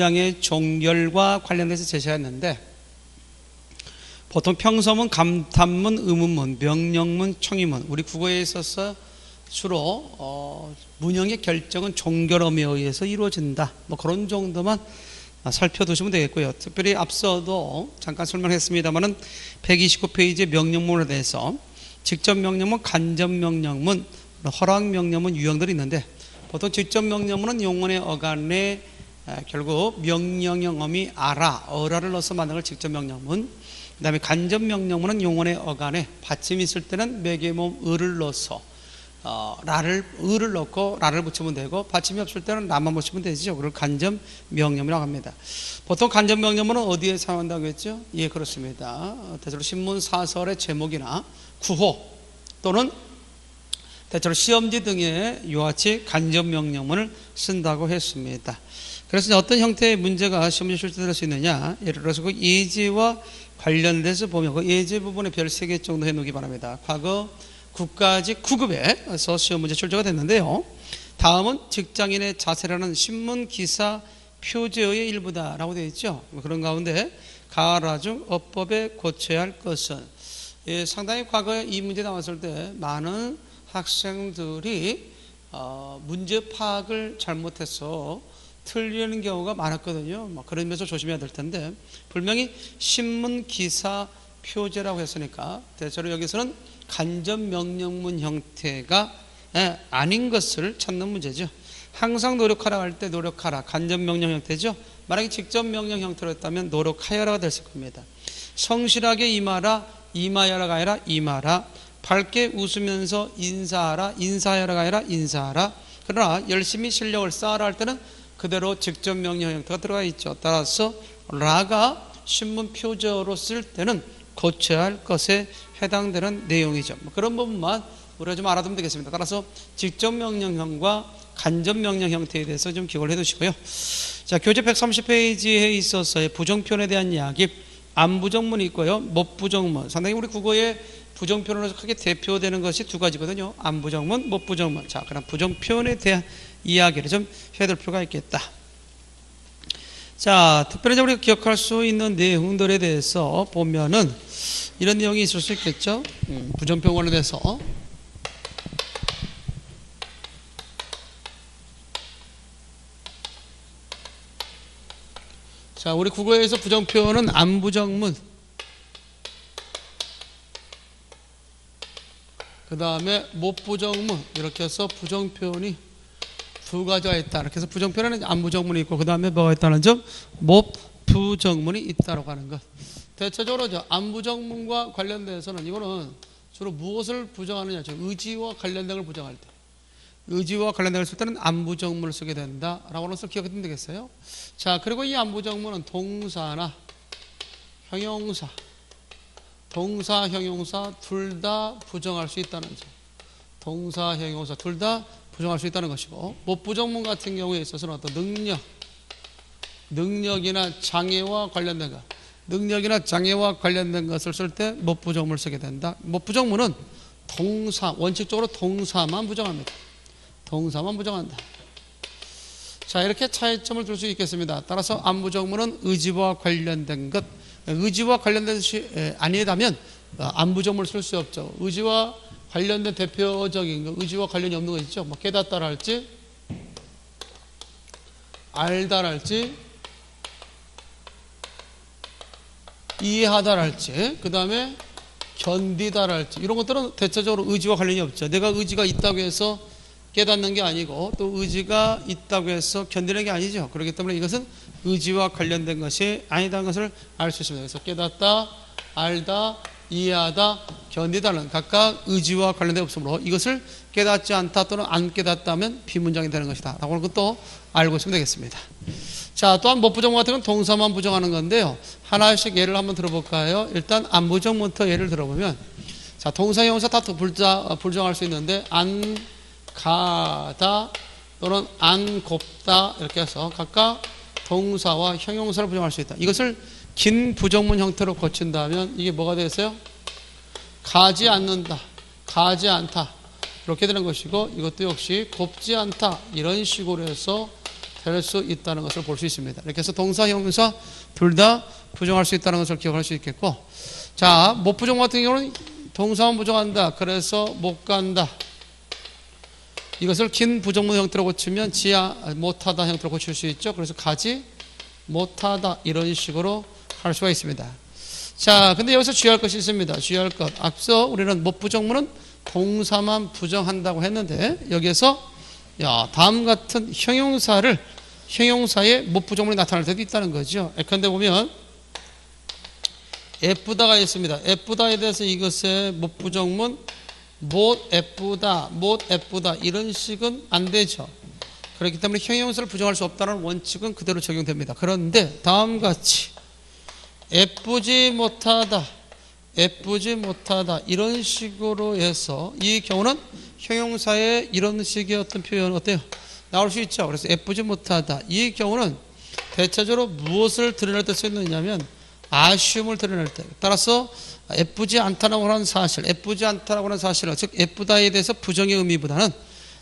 장의 종결과 관련돼서 제시했는데 보통 평서문, 감탄문, 의문문, 명령문, 청의문 우리 국어에 있어서 주로 어, 문형의 결정은 종결음에 의해서 이루어진다. 뭐 그런 정도만 살펴두시면 되겠고요. 특별히 앞서도 잠깐 설명했습니다만은 129페이지 명령문에 대해서 직접 명령문, 간접 명령문, 허락 명령문 유형들이 있는데 보통 직접 명령문은 용언의 어간에 결국 명령형 어미 아라, 어라를 넣어서 만든 걸 직접 명령문. 그 다음에 간접 명령문은 용언의 어간에 받침이 있을 때는 매개몸 을을 넣어서 어, 라를 을을 넣고 라를 붙이면 되고 받침이 없을 때는 라만 붙이면 되죠. 그걸 간접 명령이라고 합니다. 보통 간접 명령문은 어디에 사용한다고 했죠? 예, 그렇습니다. 대체로 신문 사설의 제목이나 구호 또는 대체로 시험지 등의 같이 간접 명령문을 쓴다고 했습니다. 그래서 어떤 형태의 문제가 시험지 출제될 수 있느냐? 예를 들어서 그 예지와 관련돼서 보면 그 예제 부분에 별 세 개 정도 해놓기 바랍니다. 과거 국가직 9급에서 시험 문제 출제가 됐는데요. 다음은 직장인의 자세라는 신문 기사 표제의 일부다라고 되어 있죠. 뭐 그런 가운데 가라 중 어법에 고쳐야 할 것은 예, 상당히 과거에 이 문제 나왔을 때 많은 학생들이 어, 문제 파악을 잘못해서 틀리는 경우가 많았거든요. 뭐 그런 면에서 조심해야 될 텐데 분명히 신문 기사 표제라고 했으니까 대체로 여기서는 간접 명령문 형태가 예, 아닌 것을 찾는 문제죠. 항상 노력하라 할 때 노력하라 간접 명령 형태죠. 만약에 직접 명령 형태로 했다면 노력하여라가 됐을 겁니다. 성실하게 임하라 임하여라가 아니라 임하라 밝게 웃으면서 인사하라 인사하여라가 아니라 인사하라 그러나 열심히 실력을 쌓아라 할 때는 그대로 직접 명령 형태가 들어가 있죠. 따라서 라가 신문 표저로 쓸 때는 고쳐야 할 것에 해당되는 내용이죠. 뭐 그런 부분만 우리가 좀 알아두면 되겠습니다. 따라서 직접 명령형과 간접 명령 형태에 대해서 좀 기억을 해 두시고요. 자, 교재 130페이지에 있어서의 부정표현에 대한 이야기, 안부정문이 있고요. 못부정문. 상당히 우리 국어에 부정표현으로 크게 대표되는 것이 두 가지거든요. 안부정문, 못부정문. 자, 그럼 부정표현에 대한 이야기를 좀 해야 될 필요가 있겠다. 자, 특별히 우리가 기억할 수 있는 내용들에 대해서 보면은 이런 내용이 있을 수 있겠죠. 음, 부정표현에 대해서. 자, 우리 국어에서 부정표현은 안부정문. 그 다음에 못부정문. 이렇게 해서 부정표현이 두 가지가 있다. 이렇게 해서 부정표현에는 안부정문이 있고, 그 다음에 뭐가 있다는 점? 못부정문이 있다고 하는 것. 대체적으로 안부정문과 관련돼서는 이거는 주로 무엇을 부정하느냐. 의지와 관련된 걸 부정할 때. 의지와 관련된 걸 쓸 때는 안부정문을 쓰게 된다라고 하는 것을 기억하면 되겠어요. 자, 그리고 이 안부정문은 동사나 형용사, 동사, 형용사 둘 다 부정할 수 있다는 점. 동사, 형용사 둘 다 부정할 수 있다는 것이고, 못 부정문 같은 경우에 있어서는 어떤 능력, 능력이나 장애와 관련된 것, 능력이나 장애와 관련된 것을 쓸 때 못 부정문을 쓰게 된다. 못 부정문은 동사, 원칙적으로 동사만 부정합니다. 동사만 부정한다. 자, 이렇게 차이점을 둘 수 있겠습니다. 따라서 안부정문은 의지와 관련된 것, 의지와 관련된 것이 아니다면 어, 안부정문을 쓸 수 없죠. 의지와 관련된 대표적인 거, 의지와 관련이 없는 거 있죠. 뭐 깨닫다랄지, 알다랄지, 이해하다랄지, 그 다음에 견디다랄지 이런 것들은 대체적으로 의지와 관련이 없죠. 내가 의지가 있다고 해서 깨닫는 게 아니고 또 의지가 있다고 해서 견디는 게 아니죠. 그렇기 때문에 이것은 의지와 관련된 것이 아니다는 것을 알 수 있습니다. 그래서 깨닫다, 알다, 이해하다, 견디다는 각각 의지와 관련된 없으므로 이것을 깨닫지 않다 또는 안 깨닫다면 비문장이 되는 것이다. 라고 하는 것도 알고 있으면 되겠습니다. 자, 또한 못 부정 같은 건 동사만 부정하는 건데요. 하나씩 예를 한번 들어볼까요? 일단 안 부정부터 예를 들어보면 자, 동사, 형사 다 불정할 수 있는데 안 가다 또는 안 곱다 이렇게 해서 각각 동사와 형용사를 부정할 수 있다. 이것을 긴 부정문 형태로 고친다면 이게 뭐가 되겠어요? 가지 않는다, 가지 않다 이렇게 되는 것이고 이것도 역시 곱지 않다 이런 식으로 해서 될 수 있다는 것을 볼 수 있습니다. 이렇게 해서 동사, 형용사 둘 다 부정할 수 있다는 것을 기억할 수 있겠고 자, 못 부정 같은 경우는 동사만 부정한다. 그래서 못 간다. 이것을 긴 부정문 형태로 고치면 지야 못하다 형태로 고칠 수 있죠. 그래서 가지 못하다 이런 식으로 할 수가 있습니다. 자, 근데 여기서 주의할 것이 있습니다. 주의할 것. 앞서 우리는 못 부정문은 동사만 부정한다고 했는데 여기에서 야, 다음 같은 형용사를 형용사의 못 부정문이 나타날 때도 있다는 거죠. 예컨대 보면 예쁘다가 있습니다. 예쁘다에 대해서 이것의 못 부정문 못 예쁘다, 못 예쁘다 이런 식은 안 되죠. 그렇기 때문에 형용사를 부정할 수 없다는 원칙은 그대로 적용됩니다. 그런데 다음 같이 예쁘지 못하다, 예쁘지 못하다 이런 식으로 해서 이 경우는 형용사의 이런 식의 어떤 표현 어때요? 나올 수 있죠. 그래서 예쁘지 못하다 이 경우는 대체적으로 무엇을 드러낼 때 쓰느냐면 아쉬움을 드러낼 때 따라서 예쁘지 않다라고 하는 사실, 예쁘지 않다라고 하는 사실을 즉 예쁘다에 대해서 부정의 의미보다는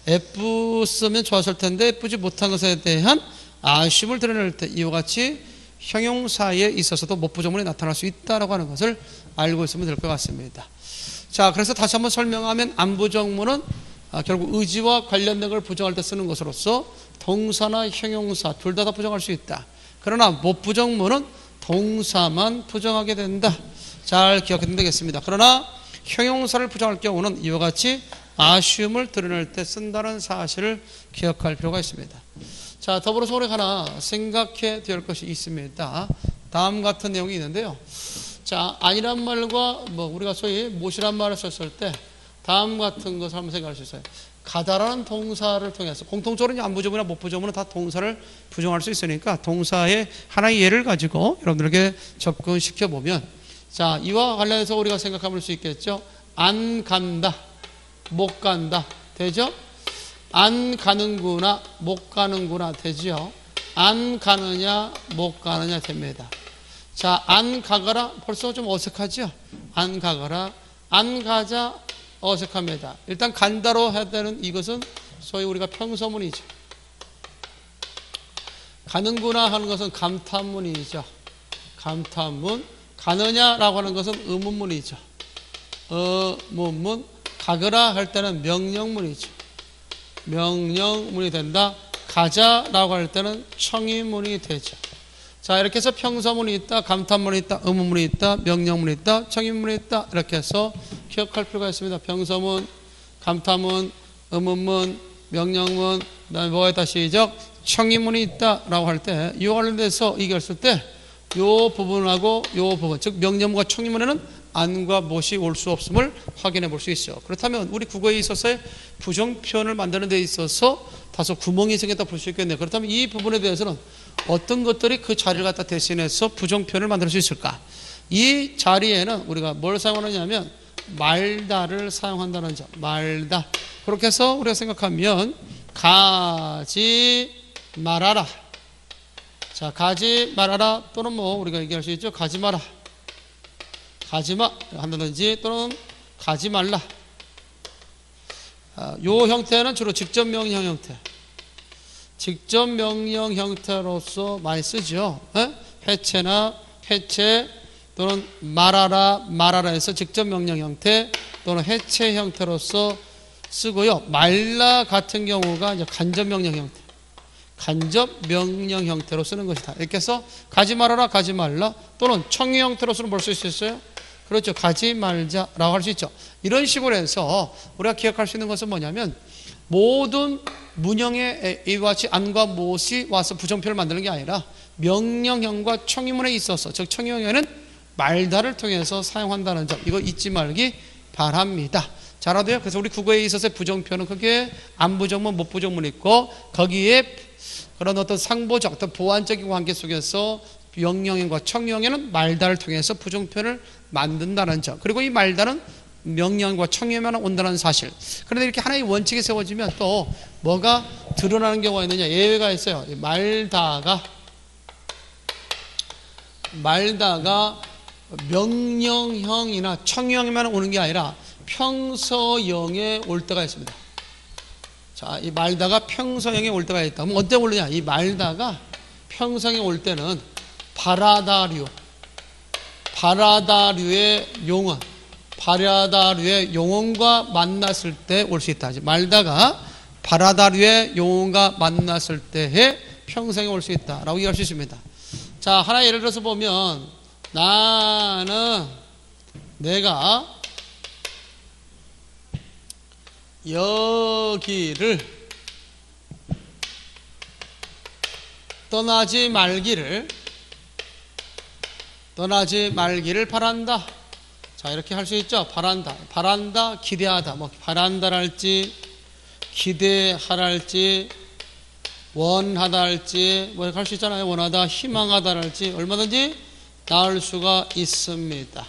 예쁘으면 좋았을 텐데 예쁘지 못한 것에 대한 아쉬움을 드러낼 때 이와 같이 형용사에 있어서도 못부정문이 나타날 수 있다라고 하는 것을 알고 있으면 될 것 같습니다. 자, 그래서 다시 한번 설명하면 안부정문은 아, 결국 의지와 관련된 걸 부정할 때 쓰는 것으로서 동사나 형용사 둘 다 다 부정할 수 있다. 그러나 못부정문은 동사만 부정하게 된다. 잘 기억해두면 되겠습니다. 그러나 형용사를 부정할 경우는 이와 같이 아쉬움을 드러낼 때 쓴다는 사실을 기억할 필요가 있습니다. 자, 더불어서 우리 하나 생각해 될 것이 있습니다. 다음 같은 내용이 있는데요. 자, 아니란 말과 뭐 우리가 소위 못이란 말을 썼을 때 다음 같은 것을 한번 생각할 수 있어요. 가다라는 동사를 통해서 공통적으로 안부조문이나 못부조문은 다 동사를 부정할 수 있으니까 동사의 하나의 예를 가지고 여러분들에게 접근시켜 보면 자 이와 관련해서 우리가 생각해 볼 수 있겠죠. 안 간다, 못 간다 되죠? 안 가는구나, 못 가는구나 되죠? 안 가느냐, 못 가느냐 됩니다. 자, 안 가거라 벌써 좀 어색하죠? 안 가거라, 안 가자 어색합니다. 일단 간다로 해야 되는 이것은 소위 우리가 평서문이죠. 가는구나 하는 것은 감탄문이죠. 감탄문. 가느냐라고 하는 것은 의문문이죠. 의문문. 가거라 할 때는 명령문이죠. 명령문이 된다. 가자라고 할 때는 청의문이 되죠. 자, 이렇게 해서 평서문이 있다, 감탄문이 있다, 의문문이 있다, 명령문이 있다, 청의문이 있다. 이렇게 해서 기억할 필요가 있습니다. 평서문, 감탄문, 의문문, 명령문, 그 다음에 뭐가 있다, 시적, 청의문이 있다라고 할 때, 이 관련돼서 얘기했을 때, 요 부분하고 요 부분, 즉 명령문과 청의문에는 안과 못이 올 수 없음을 확인해 볼 수 있어요. 그렇다면 우리 국어에 있어서의 부정표현을 만드는 데 있어서 다소 구멍이 생겼다 볼 수 있겠네요. 그렇다면 이 부분에 대해서는 어떤 것들이 그 자리를 갖다 대신해서 부정표현을 만들 수 있을까? 이 자리에는 우리가 뭘 사용하느냐면 말다를 사용한다는 점. 말다. 그렇게 해서 우리가 생각하면 가지 말아라. 자, 가지 말아라 또는 뭐 우리가 얘기할 수 있죠. 가지 마라. 가지 마 한다든지 또는 가지 말라. 아, 요 형태는 주로 직접 명령 형태. 직접 명령 형태로서 많이 쓰죠. 에? 해체나 해체 또는 말하라 말하라 해서 직접 명령 형태 또는 해체 형태로서 쓰고요. 말라 같은 경우가 이제 간접 명령 형태. 간접 명령 형태로 쓰는 것이다. 이렇게 해서 가지 말아라 가지 말라 또는 청유 형태로서는 볼 수 있어요. 그렇죠. 가지 말자라고 할 수 있죠. 이런 식으로 해서 우리가 기억할 수 있는 것은 뭐냐면 모든 문형의 이와 같이 안과 못이 와서 부정표를 만드는 게 아니라 명령형과 청유문에 있어서 즉 청유형에는 말다를 통해서 사용한다는 점 이거 잊지 말기 바랍니다. 잘하도요. 그래서 우리 국어에 있어서 부정표는 그게 안부정문, 못부정문 있고 거기에 그런 어떤 상보적, 어떤 보완적인 관계 속에서 명령형과 청유형에는 말다를 통해서 부정표를 만든다는 점. 그리고 이 말다는 명령과 청유만 온다는 사실. 그런데 이렇게 하나의 원칙이 세워지면 또 뭐가 드러나는 경우가 있느냐? 예외가 있어요. 말다가 말다가 명령형이나 청유형에만 오는 게 아니라 평서형에 올 때가 있습니다. 자, 이 말다가 평서형에 올 때가 있다. 그럼 언제 오느냐? 이 말다가 평성에 올 때는 바라다류, 바라다류의 용언, 바라다류의 용언과 만났을 때 올 수 있다. 말다가 바라다류의 용언과 만났을 때에 평생에 올 수 있다라고 이해할 수 있습니다. 자, 하나 예를 들어서 보면 나는 내가 여기를 떠나지 말기를 떠나지 말기를 바란다. 자, 이렇게 할 수 있죠. 바란다. 바란다, 기대하다. 뭐 바란다랄지 기대하랄지 원하다 할지 뭐할수 있잖아요. 원하다, 희망하다 할지 얼마든지 나올 수가 있습니다.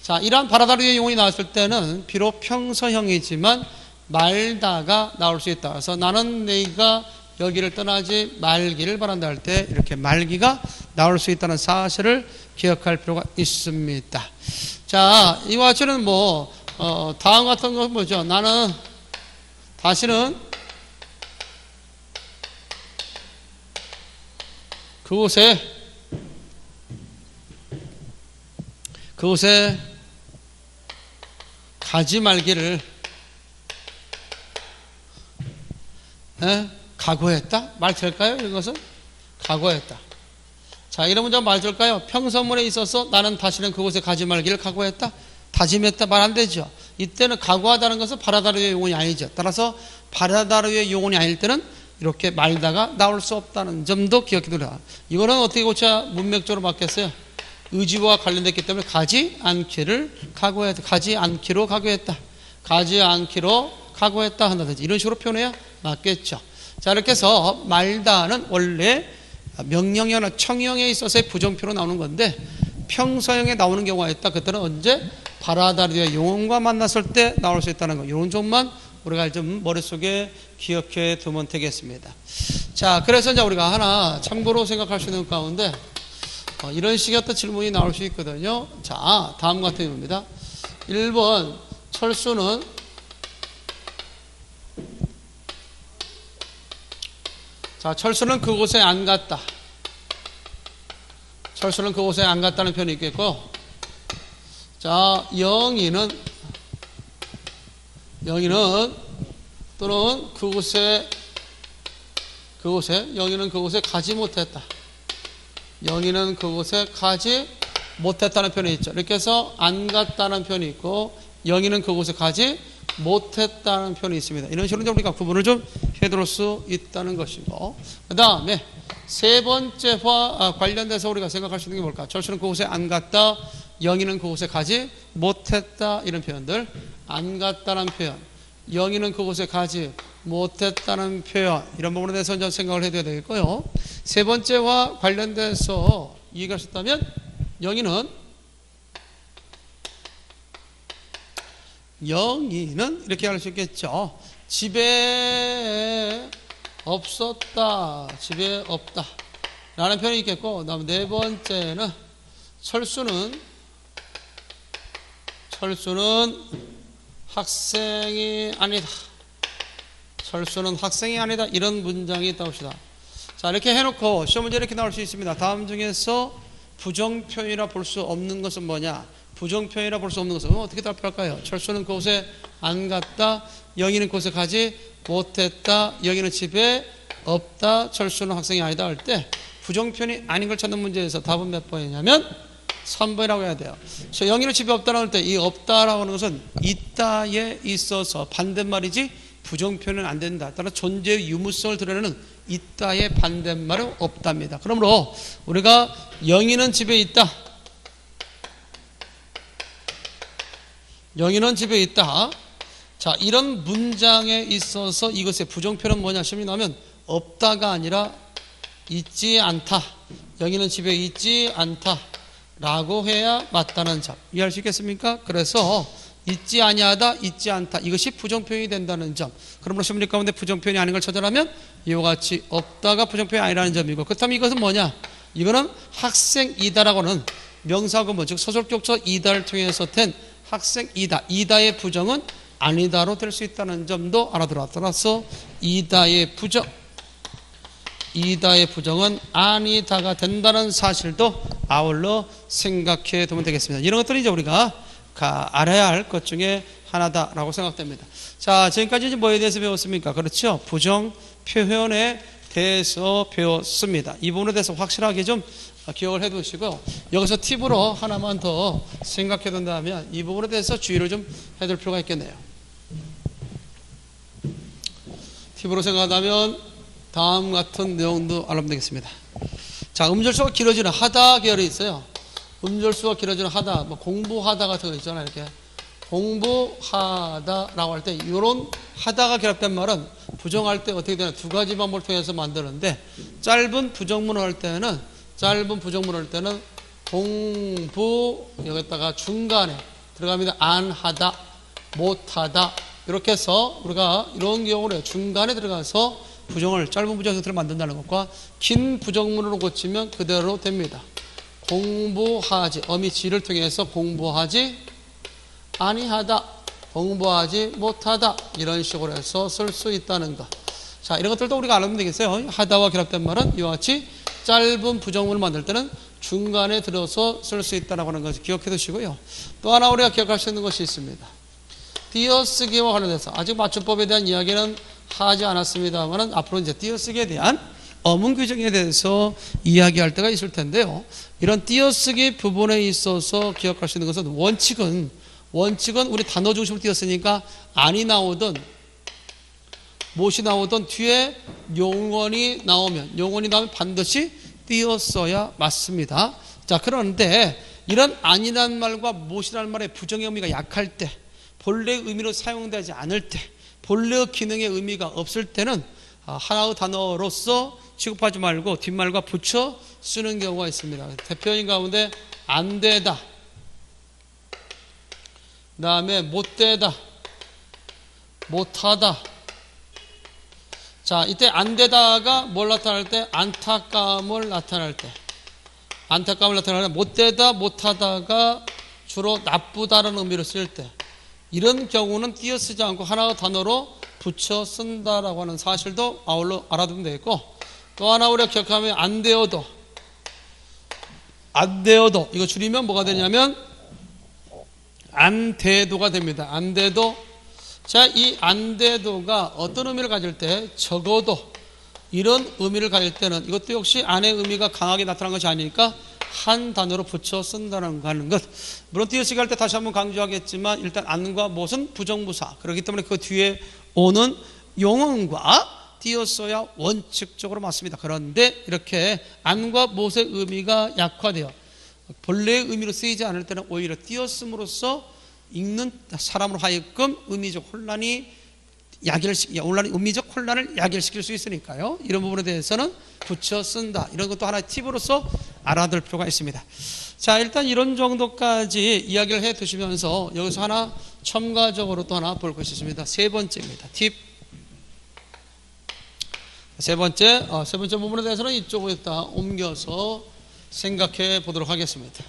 자, 이러한 바라다리의 용어이 나왔을 때는 비록 평서형이지만 말다가 나올 수 있다. 그래서 나는 내가 여기를 떠나지 말기를 바란다 할 때 이렇게 말기가 나올 수 있다는 사실을 기억할 필요가 있습니다. 자, 이와 같이는 뭐, 어, 다음 같은 건 뭐죠? 나는 다시는 그곳에 그곳에 가지 말기를 에? 각오했다? 말 될까요? 이것은? 각오했다. 자, 이런 문장 말 될까요? 평서문에 있어서 나는 다시는 그곳에 가지 말기를 각오했다? 다짐했다? 말 안 되죠. 이때는 각오하다는 것은 바라다르의 용언이 아니죠. 따라서 바라다르의 용언이 아닐 때는 이렇게 말다가 나올 수 없다는 점도 기억해 두라. 이거는 어떻게 고쳐 문맥적으로 바뀌었어요? 의지와 관련됐기 때문에 가지 않기를 각오했다. 가지 않기로 각오했다. 가지 않기로 각오했다 한다든지 이런 식으로 표현해야 맞겠죠. 자, 이렇게 해서 말다는 원래 명령형이나 청형에 있어서의 부정표로 나오는 건데 평서형에 나오는 경우가 있다. 그때는 언제 바라다리와 용언과 만났을 때 나올 수 있다는 거. 이런 점만 우리가 좀 머릿속에 기억해 두면 되겠습니다. 자, 그래서 이제 우리가 하나 참고로 생각할 수 있는 가운데 어, 이런 식의 어떤 질문이 나올 수 있거든요. 자, 다음 같은 경우입니다. 1번 철수는 자, 철수는 그곳에 안 갔다. 철수는 그곳에 안 갔다는 표현이 있겠고, 자, 영희는, 영희는 또는 그곳에, 그곳에, 영희는 그곳에 가지 못했다. 영희는 그곳에 가지 못했다는 표현이 있죠. 이렇게 해서 안 갔다는 표현이 있고, 영희는 그곳에 가지 못했다는 표현이 있습니다. 이런 식으로 우리가 구분을 좀 해둘 수 있다는 것이고, 그 다음에 세 번째와 아, 관련돼서 우리가 생각할 수 있는 게 뭘까? 철수는 그곳에 안 갔다, 영희는 그곳에 가지 못했다, 이런 표현들. 안 갔다는 표현, 영희는 그곳에 가지 못했다는 표현, 이런 부분에 대해서 이제 생각을 해둬야 되겠고요. 세 번째와 관련돼서 이해가 하셨다면, 영희는 영희는 이렇게 할 수 있겠죠. 집에 없었다. 집에 없다. 라는 표현이 있겠고, 다음 네 번째는 철수는 철수는 학생이 아니다. 철수는 학생이 아니다. 이런 문장이 있다고 합시다. 자, 이렇게 해놓고 시험 문제 이렇게 나올 수 있습니다. 다음 중에서 부정 표현이라 볼 수 없는 것은 뭐냐? 부정표현이라 볼 수 없는 것은 어떻게 답할까요? 철수는 그곳에 안 갔다. 영희는 그곳에 가지 못했다. 영희는 집에 없다. 철수는 학생이 아니다 할 때 부정표현이 아닌 걸 찾는 문제에서 답은 몇 번이냐면 3번이라고 해야 돼요. 저 영희는 집에 없다라고 할 때 이 없다라고 하는 것은 있다에 있어서 반대말이지 부정표현은 안 된다. 따라 존재의 유무성을 드러내는 있다의 반대말은 없답니다. 그러므로 우리가 영희는 집에 있다. 영희는 집에 있다. 자, 이런 문장에 있어서 이것의 부정표현은 뭐냐 나오면 없다가 아니라 있지 않다. 영희는 집에 있지 않다. 라고 해야 맞다는 점. 이해할 수 있겠습니까? 그래서 있지 아니하다, 있지 않다. 이것이 부정표현이 된다는 점. 그러므로 시험리 가운데 부정표현이 아닌 걸 찾아라면 이와 같이 없다가 부정표현이 아니라는 점이고 그렇다면 이것은 뭐냐? 이거는 학생이다라고는 명사고 뭐, 즉 서술격처 이다를 통해서 된 학생 이다. 이다의 부정은 아니다로 될 수 있다는 점도 알아들어 따라서 이다의 부정 이다의 부정은 아니다가 된다는 사실도 아울러 생각해 두면 되겠습니다. 이런 것들이 이제 우리가 알아야 할 것 중에 하나다라고 생각됩니다. 자, 지금까지 이제 뭐에 대해서 배웠습니까? 그렇죠. 부정 표현에 대해서 배웠습니다. 이 부분에 대해서 확실하게 좀 기억을 해 두시고 여기서 팁으로 하나만 더 생각해 둔다면 이 부분에 대해서 주의를 좀 해둘 필요가 있겠네요. 팁으로 생각하면 다음 같은 내용도 알면 되겠습니다. 자, 음절수가 길어지는 하다 계열이 있어요. 음절수가 길어지는 하다, 뭐 공부하다 같은 거 있잖아요. 이렇게 공부하다라고 할 때 이런 하다가 결합된 말은 부정할 때 어떻게 되나 두 가지 방법을 통해서 만드는데 짧은 부정문을 할 때는 짧은 부정문을 할 때는 공부 여기다가 중간에 들어갑니다. 안 하다, 못 하다 이렇게 해서 우리가 이런 경우를 중간에 들어가서 부정을 짧은 부정 형태를 만든다는 것과 긴 부정문으로 고치면 그대로 됩니다. 공부하지 어미 지를 통해서 공부하지 아니하다 공부하지 못하다 이런 식으로 해서 쓸 수 있다는 것. 자 이런 것들도 우리가 알면 되겠어요. 하다와 결합된 말은 이와 같이 짧은 부정문을 만들 때는 중간에 들어서 쓸 수 있다고 하는 것을 기억해 두시고요. 또 하나 우리가 기억할 수 있는 것이 있습니다. 띄어쓰기와 관련해서 아직 맞춤법에 대한 이야기는 하지 않았습니다만은 앞으로 이제 띄어쓰기에 대한 어문 규정에 대해서 이야기할 때가 있을 텐데요. 이런 띄어쓰기 부분에 있어서 기억할 수 있는 것은 원칙은 원칙은 우리 단어 중심으로 띄었으니까 안이 나오든 못이 나오든 뒤에 용언이 나오면 용언이 나오면 반드시 띄었어야 맞습니다. 자 그런데 이런 아니란 말과 못이라는 말의 부정의 의미가 약할 때 본래의 의미로 사용되지 않을 때 본래의 기능의 의미가 없을 때는 아, 하나의 단어로서 취급하지 말고 뒷말과 붙여 쓰는 경우가 있습니다. 대표인 가운데 안 되다. 그 다음에 못 되다. 못하다. 자, 이때 안 되다가 뭘 나타날 때? 안타까움을 나타낼 때. 안타까움을 나타낼 때, 못 되다, 못 하다가 주로 나쁘다는 의미로 쓸 때. 이런 경우는 띄어 쓰지 않고 하나의 단어로 붙여 쓴다라고 하는 사실도 아울러 알아두면 되겠고, 또 하나 우리가 기억하면 안 되어도, 안 되어도, 이거 줄이면 뭐가 되냐면, 안 돼도가 됩니다. 안 돼도 자, 이 안돼도가 어떤 의미를 가질 때 적어도 이런 의미를 가질 때는 이것도 역시 안의 의미가 강하게 나타난 것이 아니니까 한 단어로 붙여 쓴다는 것. 물론 띄어쓰기 할 때 다시 한번 강조하겠지만 일단 안과 못은 부정부사. 그렇기 때문에 그 뒤에 오는 용언과 띄었어야 원칙적으로 맞습니다. 그런데 이렇게 안과 못의 의미가 약화되어 본래의 의미로 쓰이지 않을 때는 오히려 띄었음으로써 읽는 사람으로 하여금 의미적 혼란이 야결시, 혼란이 의미적 혼란을 야결시킬 수 있으니까요. 이런 부분에 대해서는 붙여 쓴다. 이런 것도 하나의 팁으로서 알아둘 필요가 있습니다. 자, 일단 이런 정도까지 이야기를 해 두시면서 여기서 하나 첨가적으로 또 하나 볼 것이 있습니다. 세 번째입니다. 팁. 세 번째, 어, 세 번째 부분에 대해서는 이쪽으로 다 옮겨서 생각해 보도록 하겠습니다.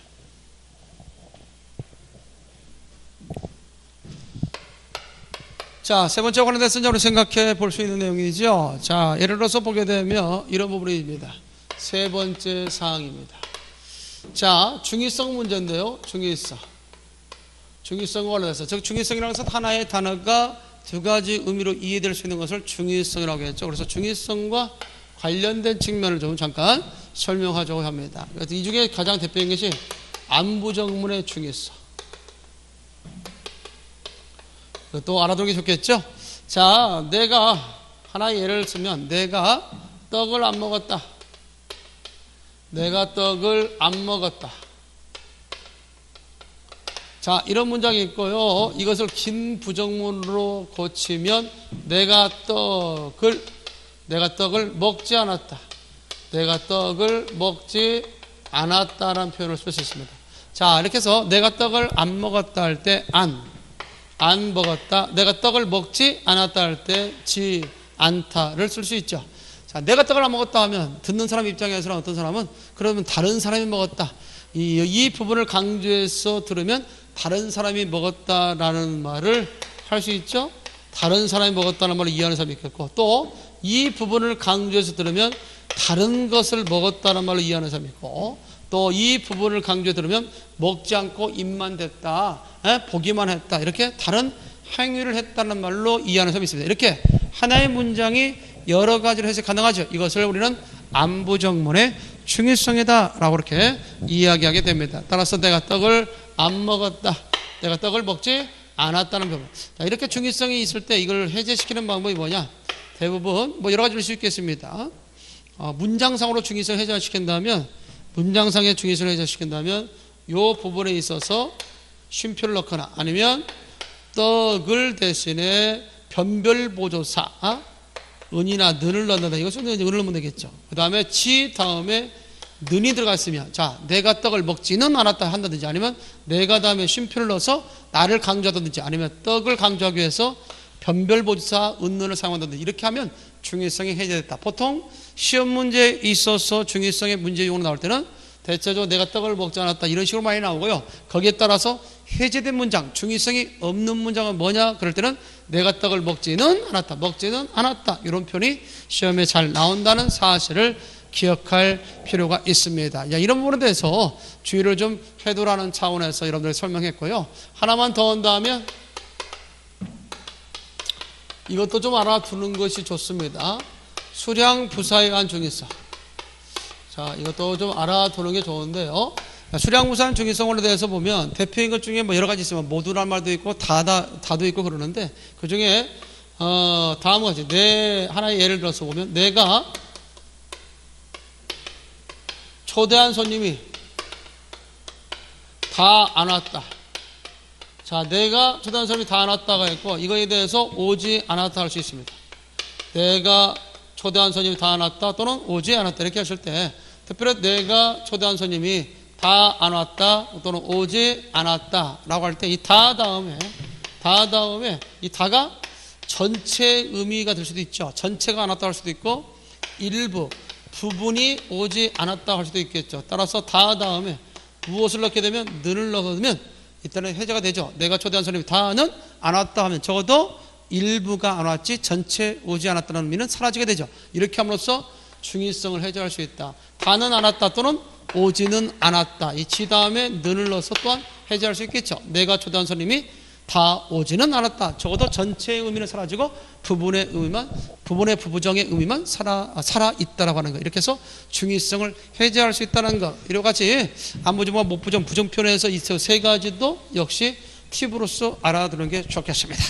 자, 세 번째 이제 우리 생각해 볼 수 있는 내용이죠. 자, 예를 들어서 보게 되면 이런 부분입니다. 세 번째 사항입니다. 자, 중의성 문제인데요. 중의성. 중의성 관련해서. 즉, 중의성이라는 것은 하나의 단어가 두 가지 의미로 이해될 수 있는 것을 중의성이라고 했죠. 그래서 중의성과 관련된 측면을 좀 잠깐 설명하자고 합니다. 이 중에 가장 대표적인 것이 안부정문의 중의성. 또 알아두는 게 좋겠죠? 자, 내가 하나의 예를 쓰면 내가 떡을 안 먹었다. 내가 떡을 안 먹었다. 자, 이런 문장이 있고요. 이것을 긴 부정문으로 고치면 내가 떡을 내가 떡을 먹지 않았다. 내가 떡을 먹지 않았다라는 표현을 쓸 수 있습니다. 자, 이렇게 해서 내가 떡을 안 먹었다 할 때 안, 안 먹었다. 내가 떡을 먹지 않았다 할 때 지 않다를 쓸 수 있죠. 자, 내가 떡을 안 먹었다 하면 듣는 사람 입장에서는 어떤 사람은 그러면 다른 사람이 먹었다. 이, 이 부분을 강조해서 들으면 다른 사람이 먹었다라는 말을 할 수 있죠? 다른 사람이 먹었다는 말을 이해하는 사람이 있겠고 또 이 부분을 강조해서 들으면 다른 것을 먹었다는 말로 이해하는 사람이 있고 또 이 부분을 강조해 들으면 먹지 않고 입만 댔다 에? 보기만 했다. 이렇게 다른 행위를 했다는 말로 이해하는 사람이 있습니다. 이렇게 하나의 문장이 여러 가지로 해석 가능하죠. 이것을 우리는 안부정문의 중요성이다라고 이렇게 이야기하게 됩니다. 따라서 내가 떡을 안 먹었다. 내가 떡을 먹지 않았다는 부분 자, 이렇게 중요성이 있을 때 이걸 해제시키는 방법이 뭐냐? 대부분 뭐 여러 가지로 수 있겠습니다. 어, 문장상으로 중의성 해제시킨다면 문장상의 중의성을 해제시킨다면 요 부분에 있어서 쉼표를 넣거나 아니면 떡을 대신에 변별보조사 어? 은이나 는을 넣는다. 이것은 이제 은을 넣으면 되겠죠. 그 다음에 지 다음에 는이 들어갔으면 자 내가 떡을 먹지는 않았다 한다든지 아니면 내가 다음에 쉼표를 넣어서 나를 강조하든지 아니면 떡을 강조하기 위해서 변별보지사 은는을 사용한다든지 이렇게 하면 중의성이 해제됐다. 보통 시험 문제에 있어서 중의성의 문제 용어로 나올 때는 대체적으로 내가 떡을 먹지 않았다 이런 식으로 많이 나오고요. 거기에 따라서 해제된 문장, 중의성이 없는 문장은 뭐냐? 그럴 때는 내가 떡을 먹지는 않았다, 먹지는 않았다 이런 표현이 시험에 잘 나온다는 사실을 기억할 필요가 있습니다. 야, 이런 부분에 대해서 주의를 좀 해두라는 차원에서 여러분들 설명했고요. 하나만 더 한다면 이것도 좀 알아두는 것이 좋습니다. 수량 부사에 한 중의성. 자, 이것도 좀 알아두는 게 좋은데요. 수량 부사한 중의성으로 대해서 보면 대표인 것 중에 뭐 여러 가지 있으면 모두란 말도 있고 다다 다도 있고 그러는데 그 중에 어, 다음과 같이 내 하나의 예를 들어서 보면 내가 초대한 손님이 다 안 왔다. 자, 내가 초대한 사람이 다 안 왔다가 있고 이거에 대해서 오지 않았다 할 수 있습니다. 내가 초대한 손님이 다 안 왔다 또는 오지 않았다 이렇게 하실 때 특별히 내가 초대한 손님이 다 안 왔다 또는 오지 않았다 라고 할 때 이 다 다음에 다 다음에 이 다가 전체 의미가 될 수도 있죠. 전체가 안 왔다 할 수도 있고 일부 부분이 오지 않았다 할 수도 있겠죠. 따라서 다 다음에 무엇을 넣게 되면 는을 넣으면 이때는 해제가 되죠. 내가 초대한 손님이 다는 안 왔다 하면 적어도 일부가 안 왔지 전체 오지 않았다는 의미는 사라지게 되죠. 이렇게 함으로써 중의성을 해제할 수 있다. 다는 안 왔다 또는 오지는 않았다. 이 지 다음에 는을 넣어서 또한 해제할 수 있겠죠. 내가 초대한 손님이 다 오지는 않았다. 적어도 전체의 의미는 사라지고 부분의 의미만 부분의 부부정의 의미만 살아 살아 있다라고 하는 거. 이렇게 해서 중의성을 해제할 수 있다는 거. 이와 같이 안부정과 못부정 부정 표현에서 이 세 가지도 역시 팁으로서 알아두는 게 좋겠습니다.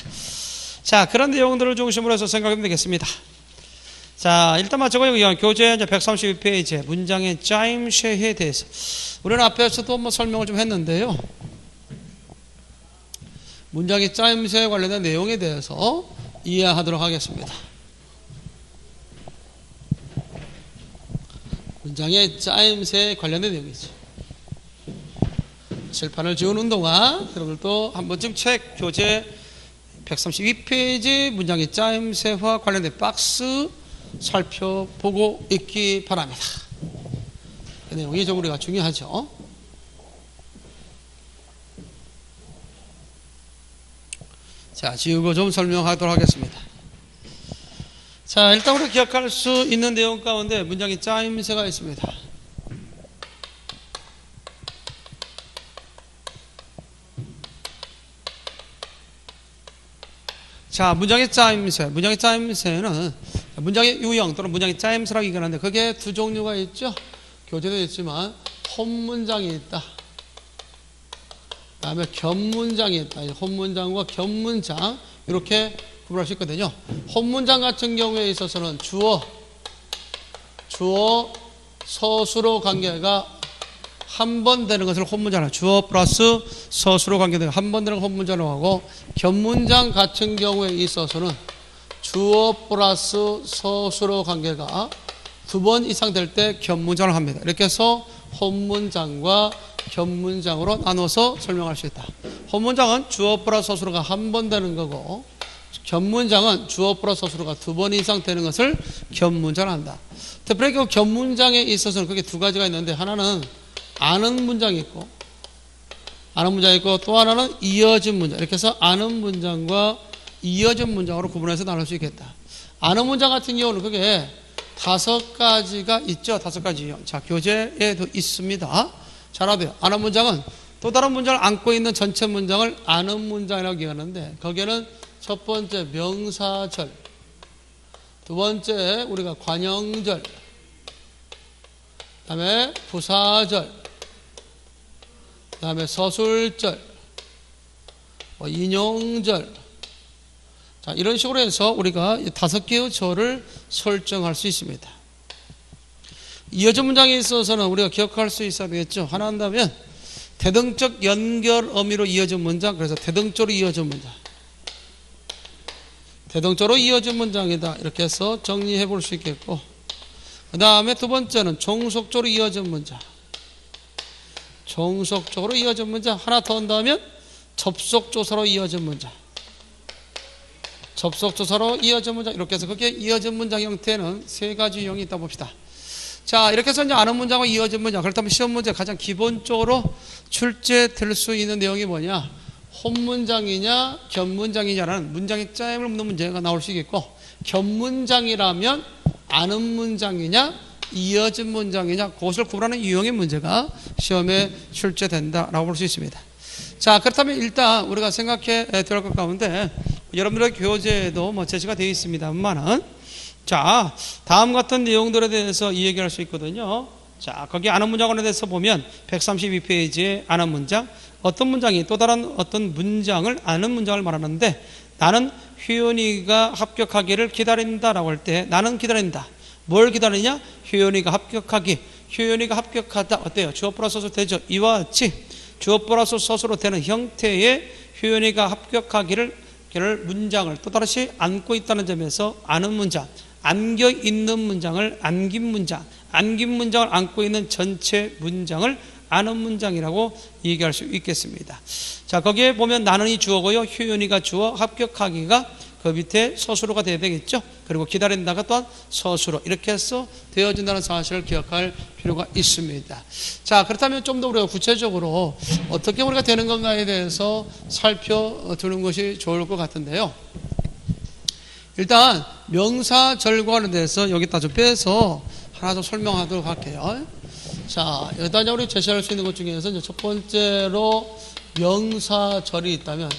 자, 그런 내용들을 중심으로 해서 생각하면 되겠습니다. 자, 일단 마저고요. 교재 이제 132페이지 문장의 짜임쉐에 대해서 우리는 앞에서도 뭐 설명을 좀 했는데요. 문장의 짜임새에 관련된 내용에 대해서 이해하도록 하겠습니다. 문장의 짜임새에 관련된 내용이죠. 칠판을 지우는 동안 여러분들도 한 번쯤 책 교재 132페이지 문장의 짜임새와 관련된 박스 살펴보고 있기 바랍니다. 그 내용이 좀 우리가 중요하죠. 자, 지우고 좀 설명하도록 하겠습니다. 자, 일단 우리 기억할 수 있는 내용 가운데 문장의 짜임새가 있습니다. 자, 문장의 짜임새. 문장의 짜임새는 문장의 유형 또는 문장의 짜임새라고 얘기하는데 그게 두 종류가 있죠. 교재도 있지만 혼문장이 있다. 다음에 겹문장이 있다. 혼문장과 겹문장 이렇게 구분할 수 있거든요. 혼문장 같은 경우에 있어서는 주어, 주어, 서술어 관계가 한 번 되는 것을 혼문장으로 주어 플러스 서술어 관계가 한번 되는 혼문장으로 하고 겹문장 같은 경우에 있어서는 주어 플러스 서술어 관계가 두 번 이상 될때 겹문장을 합니다. 이렇게 해서 혼문장과 겹문장으로 나눠서 설명할 수 있다. 혼문장은 주어 플러스 서술어가 한 번 되는 거고 겹문장은 주어 플러스 서술어가 두 번 이상 되는 것을 겹문장을 한다. 특별히 그 겹문장에 있어서는 그게 두 가지가 있는데 하나는 아는 문장이 있고 아는 문장이 있고 또 하나는 이어진 문장 이렇게 해서 아는 문장과 이어진 문장으로 구분해서 나눌 수 있겠다. 아는 문장 같은 경우는 그게 다섯 가지가 있죠. 다섯 가지요. 자, 교재에도 있습니다. 잘 알아요. 아는 문장은 또 다른 문장을 안고 있는 전체 문장을 아는 문장이라고 얘기하는데 거기에는 첫 번째 명사절, 두 번째 우리가 관형절, 그다음에 부사절, 그 다음에 서술절, 뭐 인용절. 자, 이런 식으로 해서 우리가 다섯 개의 절을 설정할 수 있습니다. 이어진 문장에 있어서는 우리가 기억할 수 있어야 되겠죠. 하나 한다면 대등적 연결 어미로 이어진 문장, 그래서 대등적으로 이어진 문장. 대등적으로 이어진 문장이다. 이렇게 해서 정리해 볼 수 있겠고. 그 다음에 두 번째는 종속적으로 이어진 문장. 종속적으로 이어진 문장. 하나 더 한다면 접속조사로 이어진 문장. 접속조사로 이어진 문장. 이렇게 해서 그게 이어진 문장 형태는 세 가지 유형이 있다 봅시다. 자, 이렇게 해서 이제 아는 문장과 이어진 문장. 그렇다면 시험 문제 가장 기본적으로 출제될 수 있는 내용이 뭐냐? 혼문장이냐, 견문장이냐라는 문장의 짜임을 묻는 문제가 나올 수 있겠고, 견문장이라면 아는 문장이냐, 이어진 문장이냐, 그것을 구분하는 유형의 문제가 시험에 출제된다라고 볼 수 있습니다. 자, 그렇다면 일단 우리가 생각해 될것 가운데 여러분들의 교재에도 뭐 제시가 되어 있습니다만은 자, 다음 같은 내용들에 대해서 이 얘기할 수 있거든요. 자, 거기 아는 문장원에 대해서 보면 132페이지에 아는 문장, 어떤 문장이 또 다른 어떤 문장을 아는 문장을 말하는데 나는 휘연이가 합격하기를 기다린다라고 할 때 나는 기다린다. 뭘 기다리냐? 휘연이가 합격하기. 휘연이가 합격하다. 어때요? 주어 플러스 서술 되죠? 이와 같이 주어 플러스 서술로 되는 형태의 휘연이가 합격하기를 문장을 또다시 안고 있다는 점에서 아는 문장, 안겨 있는 문장을 안긴 문장, 안긴 문장을 안고 있는 전체 문장을 아는 문장이라고 얘기할 수 있겠습니다. 자, 거기에 보면 나는 이 주어고요. 효연이가 주어, 합격하기가 그 밑에 서술어가 돼야 되겠죠. 그리고 기다린다가 또한 서술어. 이렇게 해서 되어진다는 사실을 기억할 필요가 있습니다. 자, 그렇다면 좀 더 우리가 구체적으로 어떻게 우리가 되는 건가에 대해서 살펴두는 것이 좋을 것 같은데요. 일단 명사 절과에 대해서 여기다 좀 빼서 하나 좀 설명하도록 할게요. 자, 여기다 우리 제시할 수 있는 것 중에서 첫 번째로 명사절이 있다면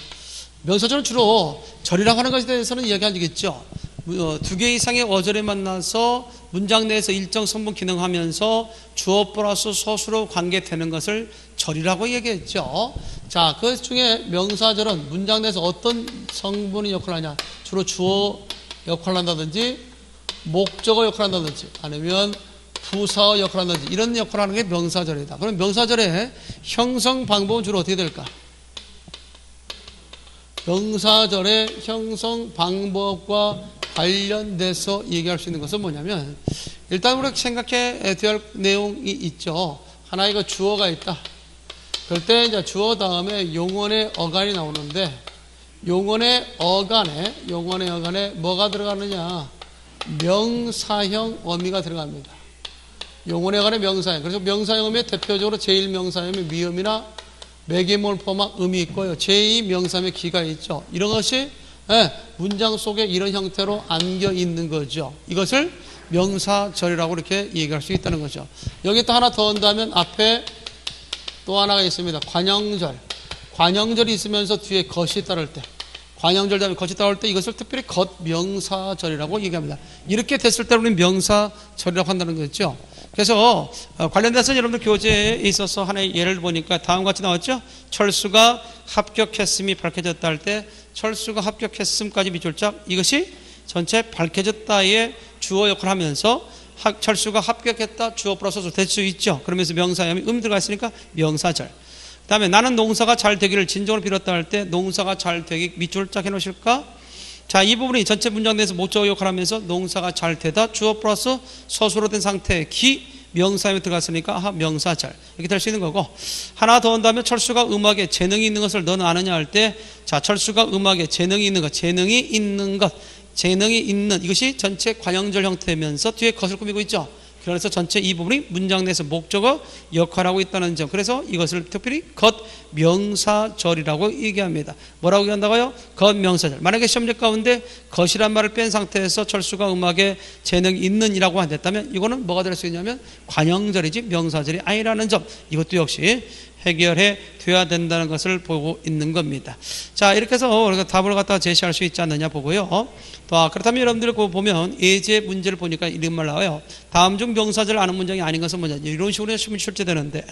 명사절은 주로 절이라고 하는 것에 대해서는 이야기하겠죠. 어, 두개 이상의 어절에 만나서 문장 내에서 일정 성분 기능하면서 주어 플러스 서술로 관계되는 것을 절이라고 얘기했죠. 자, 그 중에 명사절은 문장 내에서 어떤 성분이 역할을 하냐? 주로 주어 역할을 한다든지 목적어 역할을 한다든지 아니면 부사어 역할을 한다든지 이런 역할을 하는 게 명사절이다. 그럼 명사절의 형성 방법은 주로 어떻게 될까? 명사절의 형성 방법과 관련돼서 얘기할 수 있는 것은 뭐냐면 일단 우리가 생각해 될 내용이 있죠. 하나 이거 주어가 있다. 그럴 때 이제 주어 다음에 용언의 어간이 나오는데 용언의 어간에 용언의 어간에 뭐가 들어가느냐? 명사형 어미가 들어갑니다. 용언의 어간에 명사형. 그래서 명사형 어미의 대표적으로 제일 명사형이 미음이나 매개몰 포함한 음이 있고요. 제2 명사의 기가 있죠. 이런 것이 예, 문장 속에 이런 형태로 안겨 있는 거죠. 이것을 명사절이라고 이렇게 얘기할 수 있다는 거죠. 여기 또 하나 더 온다면 앞에 또 하나가 있습니다. 관형절. 관형절이 있으면서 뒤에 것이 따를 때. 관형절 다음에 것이 따를 때 이것을 특별히 겉명사절이라고 얘기합니다. 이렇게 됐을 때 우리는 명사절이라고 한다는 거죠. 그래서 어, 관련돼서 여러분들 교재에 있어서 하나의 예를 보니까 다음 같이 나왔죠. 철수가 합격했음이 밝혀졌다 할 때 철수가 합격했음까지 밑줄짝 이것이 전체 밝혀졌다의 주어 역할을 하면서 철수가 합격했다 주어 플러스 될수 있죠. 그러면서 명사염이 음 들어가 있으니까 명사절. 그 다음에 나는 농사가 잘 되기를 진정으로 빌었다 할 때 농사가 잘 되기 밑줄짝 해놓으실까? 자, 이 부분이 전체 문장 내에서 목적 역할을 하면서 농사가 잘 되다 주어 플러스 서술로 된 상태의 기 명사에 들어갔으니까 아, 명사절 이렇게 될 수 있는 거고. 하나 더 온다면 철수가 음악에 재능이 있는 것을 너는 아느냐 할 때 자 철수가 음악에 재능이 있는 것 재능이 있는 것 재능이 있는 이것이 전체 관형절 형태면서 뒤에 것을 꾸미고 있죠. 그래서 전체 이 부분이 문장 내에서 목적어 역할하고 있다는 점. 그래서 이것을 특별히 겉 명사절이라고 얘기합니다. 뭐라고 얘기한다고요? 겉 명사절. 만약에 시험지 가운데 겉이란 말을 뺀 상태에서 철수가 음악에 재능이 있는이라고 안 됐다면 이거는 뭐가 될 수 있냐면 관형절이지 명사절이 아니라는 점. 이것도 역시 해결해 돼야 된다는 것을 보고 있는 겁니다. 자, 이렇게 해서 우리가 답을 갖다 제시할 수 있지 않느냐 보고요. 자, 그렇다면 여러분들 그 보면 예제 문제를 보니까 이런 말 나와요. 다음 중 명사절 아는 문장이 아닌 것은 뭐냐. 이런 식으로 시험이 출제되는데.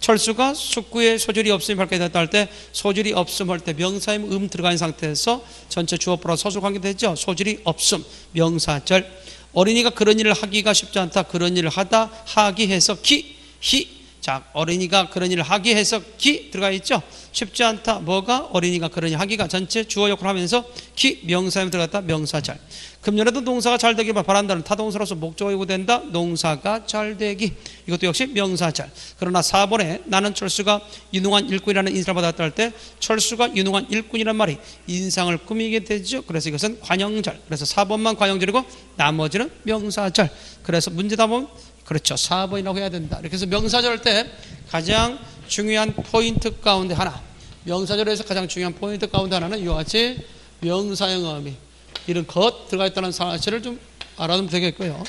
철수가 숙구에 소질이 없음이 밝게 됐다 할 때 소질이 없음 할 때 명사의 음 들어간 상태에서 전체 주어 플러스 서술 관계 되죠. 소질이 없음 명사절 어린이가 그런 일을 하기가 쉽지 않다. 그런 일을 하다 하기 해서 기, 히 자, 어린이가 그런 일을 하기 해서 기 들어가 있죠. 쉽지 않다. 뭐가 어린이가 그런 일 하기가 전체 주어 역할을 하면서 기 명사에 들어갔다. 명사절. 금년에도 농사가 잘 되길 바란다는 타동사로서 목적어 요구된다. 농사가 잘 되기. 이것도 역시 명사절. 그러나 4번에 나는 철수가 유능한 일꾼이라는 인사를 받았다 할 때 철수가 유능한 일꾼이란 말이 인상을 꾸미게 되죠. 그래서 이것은 관형절. 그래서 4번만 관형절이고 나머지는 명사절. 그래서 문제다 보면 그렇죠. 4번이라고 해야 된다. 이렇게 해서 명사절 때 가장 중요한 포인트 가운데 하나. 명사절에서 가장 중요한 포인트 가운데 하나는 이와 같이 명사형 의미. 이런 것 들어가 있다는 사실을 좀 알아두면 되겠고요.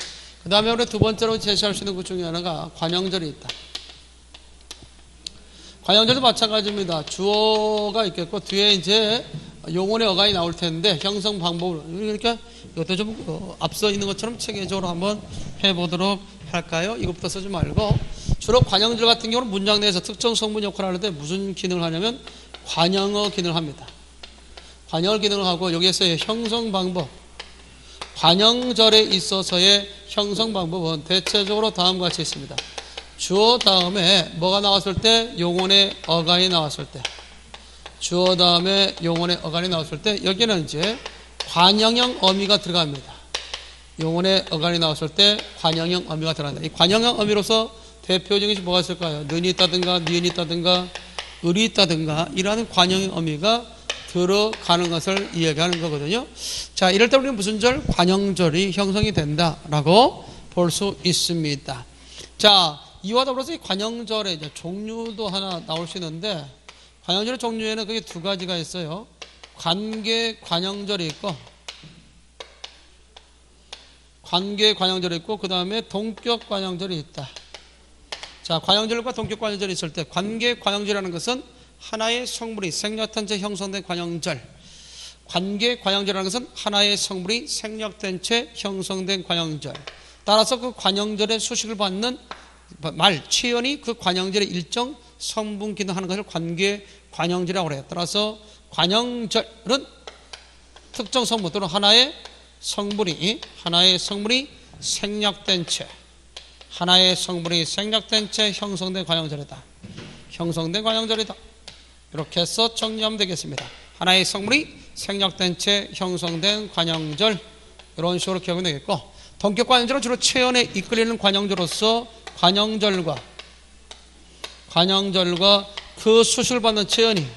그 다음에 우리 두 번째로 제시할 수 있는 것 중에 하나가 관형절이 있다. 관형절도 마찬가지입니다. 주어가 있겠고 뒤에 이제 용언의 어간이 나올 텐데 형성 방법을 그러니까 이것도 좀 어, 앞서 있는 것처럼 체계적으로 한번 해보도록 할까요? 이것부터 쓰지 말고 주로 관형절 같은 경우는 문장 내에서 특정 성분 역할을 하는데 무슨 기능을 하냐면 관형어 기능을 합니다. 관형어 기능을 하고 여기에서의 형성 방법 관형절에 있어서의 형성 방법은 대체적으로 다음과 같이 있습니다. 주어 다음에 뭐가 나왔을 때 용언의 어간이 나왔을 때 주어 다음에 용언의 어간이 나왔을 때 여기는 이제 관형형 어미가 들어갑니다. 용언의 어간이 나왔을 때 관형형 어미가 들어간다. 이 관형형 어미로서 대표적인 것이 뭐가 있을까요? 는이 있다든가 니은이 있다든가 을이 있다든가 이러한 관형형 어미가 들어가는 것을 이야기하는 거거든요. 자, 이럴 때 우리는 무슨 절? 관형절이 형성이 된다라고 볼 수 있습니다. 자, 이와 더불어서 이 관형절의 이제 종류도 하나 나올 수 있는데 관형절의 종류에는 그게 두 가지가 있어요. 관계 관형절이 있고 관계 관형절이 있고 그 다음에 동격 관형절이 있다. 자, 관형절과 동격 관형절이 있을 때 관계 관형절이라는 것은 하나의 성물이 생략된 채 형성된 관형절. 관계 관형절이라는 것은 하나의 성물이 생략된 채 형성된 관형절. 따라서 그 관형절의 수식을 받는 말, 체연이 그 관형절의 일정 성분 기능하는 것을 관계 관형절이라고 그래요. 따라서 관형절은 특정 성분 또는 하나의 성분이 하나의 성분이 생략된 채 하나의 성분이 생략된 채 형성된 관형절이다. 형성된 관형절이다. 이렇게 해서 정리하면 되겠습니다. 하나의 성분이 생략된 채 형성된 관형절 이런 식으로 기억하면 되겠고 동격 관형절은 주로 체연에 이끌리는 관형절로서 관형절과 관형절과 그 수식을 받는 체연이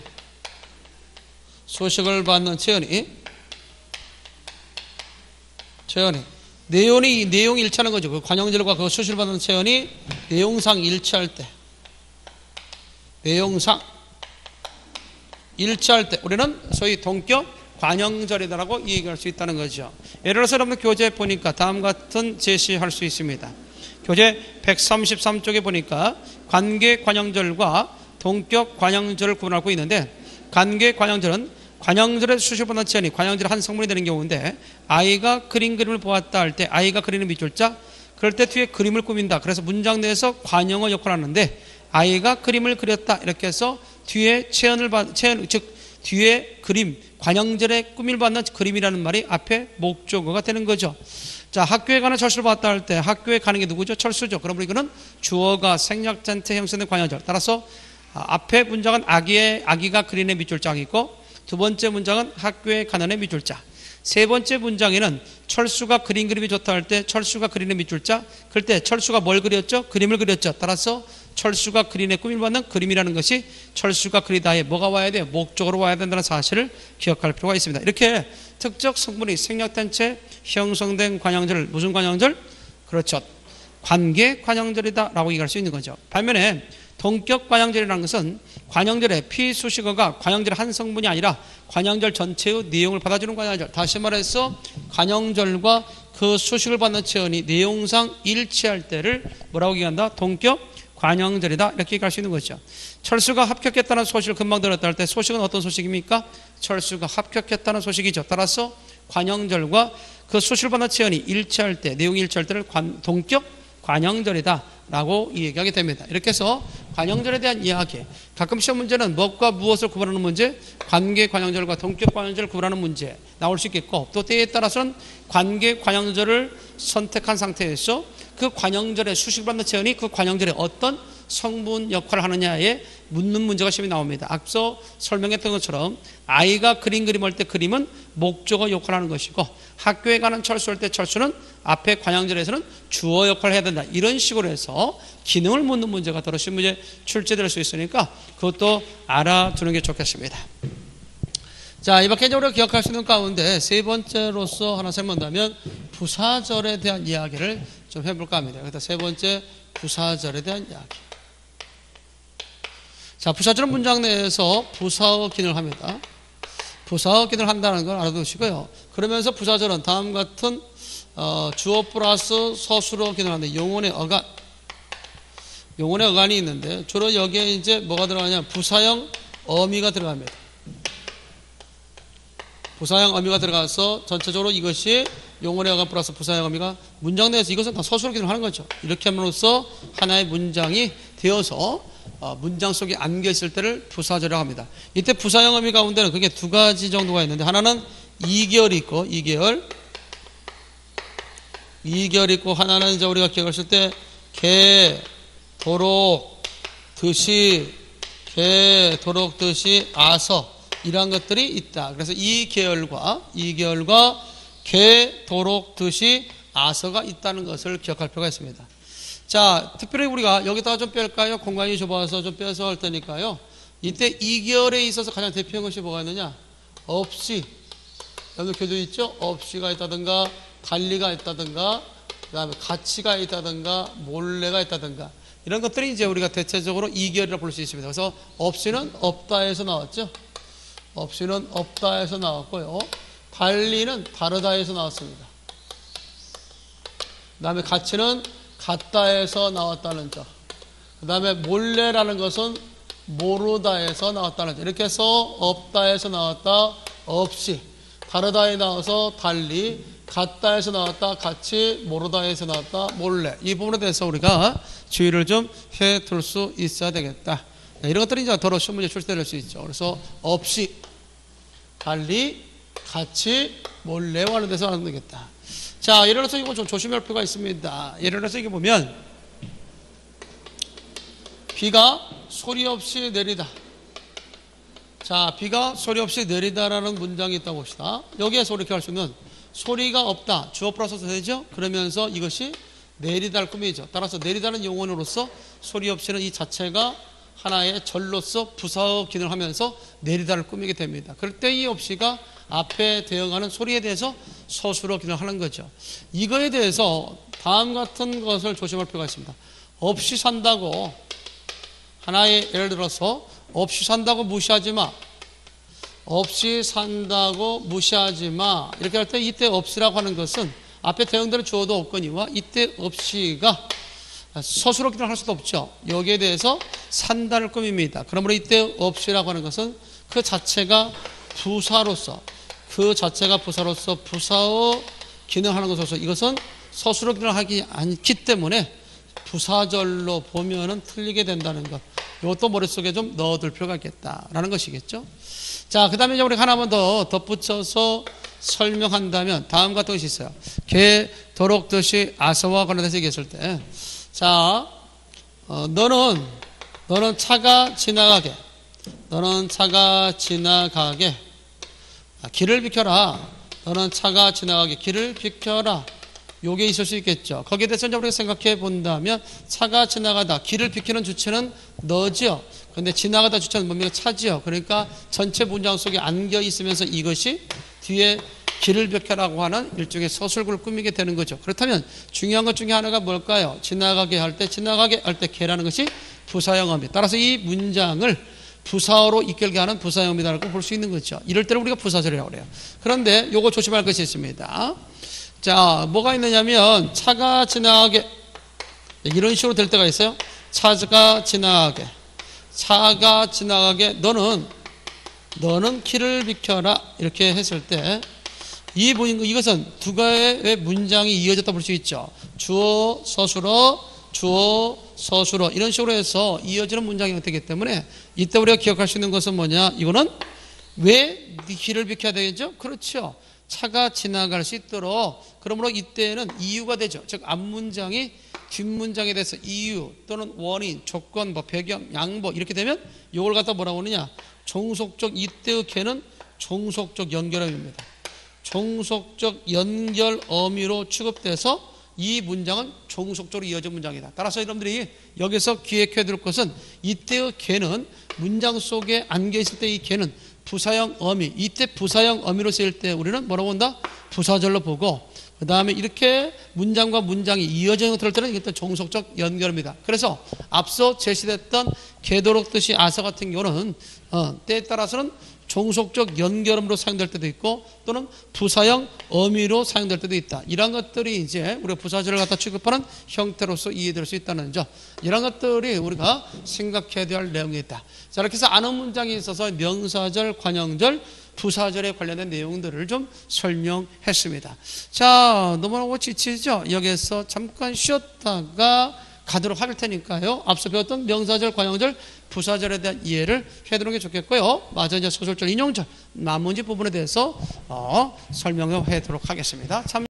수식을 받는 체연이 체연이 내용이 내용이 일치하는 거죠. 그 관형절과 그 수시를 받는 체연이 내용상 일치할 때 내용상 일치할 때 우리는 소위 동격 관형절이다라고 얘기할 수 있다는 거죠. 예를 들어서 여러분들 교재 보니까 다음 같은 제시할 수 있습니다. 교재 133쪽에 보니까 관계 관형절과 동격 관형절을 구분하고 있는데 관계 관형절은 관형절의 수식보다 치연이 관형절 한 성분이 되는 경우인데 아이가 그린 그림을 보았다 할 때 아이가 그리는 밑줄자 그럴 때 뒤에 그림을 꾸민다. 그래서 문장 내에서 관형어 역할을 하는데 아이가 그림을 그렸다 이렇게 해서 뒤에 체연을 받 체연 즉 뒤에 그림 관형절의 꾸밀 받는 그림이라는 말이 앞에 목적어가 되는 거죠. 자 학교에 가는 철수를 봤다 할 때 학교에 가는 게 누구죠? 철수죠. 그러면 이거는 주어가 생략전태 형성된 관형절. 따라서 앞에 문장은 아기의 아기가 그리는 밑줄장이 있고 두 번째 문장은 학교에 가난의 밑줄자. 세 번째 문장에는 철수가 그린 그림이 좋다 할 때 철수가 그리는 밑줄자. 그럴 때 철수가 뭘 그렸죠? 그림을 그렸죠. 따라서 철수가 그린의 꾸밀 받는 그림이라는 것이 철수가 그리다에 뭐가 와야 돼요? 목적으로 와야 된다는 사실을 기억할 필요가 있습니다. 이렇게 특적 성분이 생략된 채 형성된 관형절 무슨 관형절? 그렇죠. 관계 관형절이다라고 얘기할 수 있는 거죠. 반면에 동격 관형절이라는 것은 관형절의 피수식어가 관형절 한 성분이 아니라 관형절 전체의 내용을 받아주는 관형절. 다시 말해서 관형절과 그 수식을 받는 체언이 내용상 일치할 때를 뭐라고 얘기한다? 동격 관형절이다 이렇게 얘기할 수 있는 거죠. 철수가 합격했다는 소식을 금방 들었다 할 때 소식은 어떤 소식입니까? 철수가 합격했다는 소식이죠. 따라서 관형절과 그 수식을 받는 체언이 일치할 때 내용이 일치할 때를 관, 동격 관형절이다 라고 얘기하게 됩니다. 이렇게 해서 관형절에 대한 이야기. 가끔 시험 문제는 무엇과 무엇을 구분하는 문제, 관계 관형절과 동격 관형절을 구분하는 문제 나올 수 있겠고 또 때에 따라서는 관계 관형절을 선택한 상태에서 그 관형절의 수식받는 체험이 그 관형절에 어떤 성분 역할을 하느냐에 묻는 문제가 시험에 나옵니다. 앞서 설명했던 것처럼 아이가 그림 그림할 때 그림은 목적어 역할을 하는 것이고 학교에 가는 철수할 때 철수는 앞에 관양절에서는 주어 역할을 해야 된다. 이런 식으로 해서 기능을 묻는 문제가 더러 시험 문제 출제될 수 있으니까 그것도 알아두는 게 좋겠습니다. 자, 이박해적으로 기억할 수 있는 가운데 세 번째로서 하나 설명한다면 부사절에 대한 이야기를 좀 해볼까 합니다. 그래서 세 번째 부사절에 대한 이야기. 자, 부사절은 문장 내에서 부사어 기능을 합니다. 부사어 기능을 한다는 걸 알아두시고요. 그러면서 부사절은 다음 같은 어, 주어 플러스 서술어 기능을 하는데 용언의 어간 용언의 어간이 있는데 주로 여기에 이제 뭐가 들어가냐 부사형 어미가 들어갑니다. 부사형 어미가 들어가서 전체적으로 이것이 용언의 어간 플러스 부사형 어미가 문장 내에서 이것은 다 서술어 기능을 하는 거죠. 이렇게 함으로써 하나의 문장이 되어서 어, 문장 속에 안겨 있을 때를 부사절이라고 합니다. 이때 부사형 의미 가운데는 그게 두 가지 정도가 있는데 하나는 2개월이 있고 2개월 2개월 있고 하나는 이제 우리가 기억했을 때 개, 도록, 듯이 개, 도록, 듯이 아서 이러한 것들이 있다. 그래서 2개월과 2개월과 개, 도록, 듯이 아서가 있다는 것을 기억할 필요가 있습니다. 자, 특별히 우리가 여기다가 좀 뺄까요? 공간이 좁아서 좀 빼서 할 테니까요. 이때 2개월에 있어서 가장 대표적인 것이 뭐가 있느냐? 없이. 여러분 교도 있죠? 없이가 있다든가, 달리가 있다든가, 그 다음에 가치가 있다든가, 몰래가 있다든가. 이런 것들이 이제 우리가 대체적으로 2개월이라고 볼수 있습니다. 그래서 없이는 없다에서 나왔죠? 없이는 없다에서 나왔고요. 달리는 다르다에서 나왔습니다. 그 다음에 가치는 같다에서 나왔다는 점. 그 다음에 몰래라는 것은 모르다에서 나왔다는 점. 이렇게 해서 없다에서 나왔다, 없이. 다르다에 나와서 달리, 같다에서 나왔다, 같이, 모르다에서 나왔다, 몰래. 이 부분에 대해서 우리가 주의를 좀 해 둘 수 있어야 되겠다. 네, 이런 것들이 이제 더러 시험 문제 출제될 수 있죠. 그래서 없이, 달리, 같이, 몰래와 하는 데서 하면 되겠다. 자, 예를 들어서 이거 좀 조심할 필요가 있습니다. 예를 들어서 이게 보면 비가 소리 없이 내리다. 자, 비가 소리 없이 내리다라는 문장이 있다고 봅시다. 여기에서 이렇게 할 수 있는 소리가 없다. 주어 플러스 되죠? 그러면서 이것이 내리다를 꾸미죠. 따라서 내리다는 용언으로서 소리 없이는 이 자체가 하나의 절로서 부사어 기능을 하면서 내리다를 꾸미게 됩니다. 그럴 때 이 없이가 앞에 대응하는 소리에 대해서 서술어 기능을 하는 거죠. 이거에 대해서 다음 같은 것을 조심할 필요가 있습니다. 없이 산다고 하나의 예를 들어서 없이 산다고 무시하지 마. 없이 산다고 무시하지 마. 이렇게 할 때 이때 없이라고 하는 것은 앞에 대응되는 주어도 없거니와 이때 없이가 서술어 기능을 할 수도 없죠. 여기에 대해서 산다를 꾸밉니다. 그러므로 이때 없이라고 하는 것은 그 자체가 부사로서 그 자체가 부사로서 부사어 기능하는 것으로서 이것은 서술어 기능을 하기 않기 때문에 부사절로 보면은 틀리게 된다는 것. 이것도 머릿속에 좀 넣어둘 필요가 있겠다라는 것이겠죠. 자, 그 다음에 우리가 하나만 더 덧붙여서 설명한다면 다음 같은 것이 있어요. 개, 도록, 듯이 아서와 관련해서 얘기했을 때. 자, 어, 너는, 너는 차가 지나가게. 너는 차가 지나가게. 아, 길을 비켜라. 너는 차가 지나가게 길을 비켜라. 요게 있을 수 있겠죠. 거기에 대해서 이제 우리가 생각해 본다면 차가 지나가다 길을 비키는 주체는 너지요. 근데 지나가다 주체는 뭡니까? 차지요. 그러니까 전체 문장 속에 안겨 있으면서 이것이 뒤에 길을 벽해라고 하는 일종의 서술구를 꾸미게 되는 거죠. 그렇다면 중요한 것 중에 하나가 뭘까요? 지나가게 할 때, 지나가게 할 때 개라는 것이 어미. 따라서 이 문장을 부사어로 이끌게 하는 부사형이다라고 볼 수 있는 거죠. 이럴 때는 우리가 부사절이라고 그래요. 그런데 요거 조심할 것이 있습니다. 자, 뭐가 있느냐면 차가 지나가게 이런 식으로 될 때가 있어요. 차가 지나가게. 차가 지나가게 너는 너는 길을 비켜라 이렇게 했을 때이 이것은 두 개의 문장이 이어졌다 볼 수 있죠. 주어 서술어 주어 서술어 이런 식으로 해서 이어지는 문장이 되기 때문에 이때 우리가 기억할 수 있는 것은 뭐냐? 이거는 왜네 길을 비켜야 되겠죠? 그렇죠. 차가 지나갈 수 있도록 그러므로 이때는 이유가 되죠. 즉 앞문장이 뒷문장에 대해서 이유 또는 원인, 조건, 뭐 배경, 양보 이렇게 되면 이걸 갖다 뭐라고 하느냐? 종속적 이때의 개는 종속적 연결어입니다. 종속적 연결 어미로 취급돼서 이 문장은 종속적으로 이어진 문장이다. 따라서 여러분들이 여기서 기획해야 될 것은 이때의 개는 문장 속에 안겨 있을 때 이 개는 부사형 어미. 이때 부사형 어미로 쓰일 때 우리는 뭐라고 한다? 부사절로 보고 그 다음에 이렇게 문장과 문장이 이어지는 것들을 때는 이것도 종속적 연결입니다. 그래서 앞서 제시됐던 개도록 뜻이 아서 같은 경우는 어, 때에 따라서는 종속적 연결음으로 사용될 때도 있고 또는 부사형 어미로 사용될 때도 있다. 이런 것들이 이제 우리가 부사절을 갖다 취급하는 형태로서 이해될 수 있다는 점. 이런 것들이 우리가 생각해야 될 내용이 있다. 자, 이렇게 해서 아는 문장이 있어서 명사절, 관형절, 부사절에 관련된 내용들을 좀 설명했습니다. 자, 너무너무 지치죠? 여기에서 잠깐 쉬었다가 가도록 할 테니까요. 앞서 배웠던 명사절, 관형절, 부사절에 대한 이해를 해두는 게 좋겠고요. 마저 이제 소설절, 인용절, 나머지 부분에 대해서 어, 설명을 해도록 하겠습니다. 참